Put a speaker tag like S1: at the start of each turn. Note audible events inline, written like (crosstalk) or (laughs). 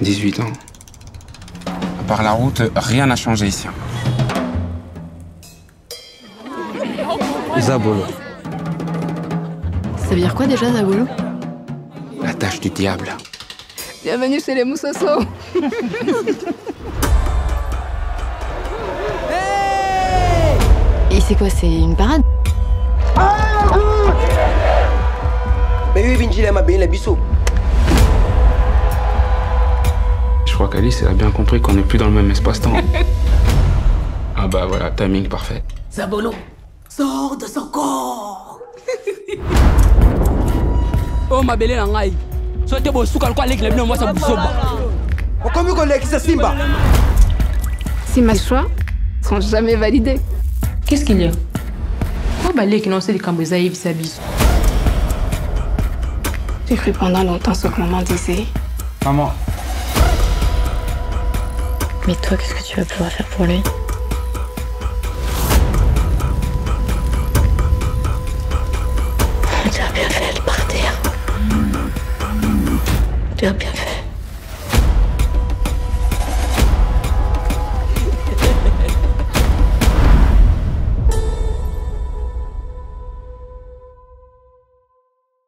S1: 18 ans.
S2: À part la route, rien n'a changé ici.
S3: Zabolo.
S4: Ça veut dire quoi déjà, Zabolo?
S1: La tâche du diable.
S4: Bienvenue chez les Moussosos (laughs) Et c'est quoi, c'est une parade?
S1: Je crois qu'Alice a bien compris qu'on n'est plus dans le même espace-temps. ah bah voilà, timing parfait.
S5: Zabolo, sors de son corps. (laughs)
S6: Oh ma belle ngai. Sote bo suka kwa leki lebino mwasa busoba.
S3: Okomi kolekisa Simba?
S4: Si mes choix sont jamais validés.
S7: Qu'est-ce qu'il y a? Pourquoi baleki non c'est des cambo eza yebisa biso
S4: J'ai cru pendant longtemps ce que maman disait.
S3: Maman,
S4: Mais toi, qu'est-ce que tu vas pouvoir faire pour lui? Tu as bien fait de partir. Tu as bien fait.